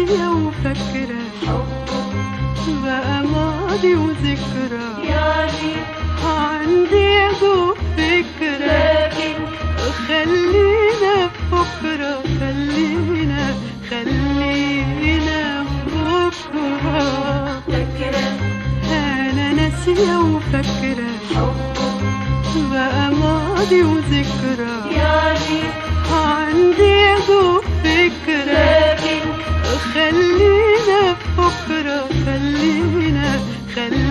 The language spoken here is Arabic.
ناسية وفاكرة بقى ماضي وذكرى. يعني عندي دوب فكرة. خلينا بكرة خلينا خلينا بكرة فاكرة أنا ناسية وفاكرة بقى ماضي وذكرى. better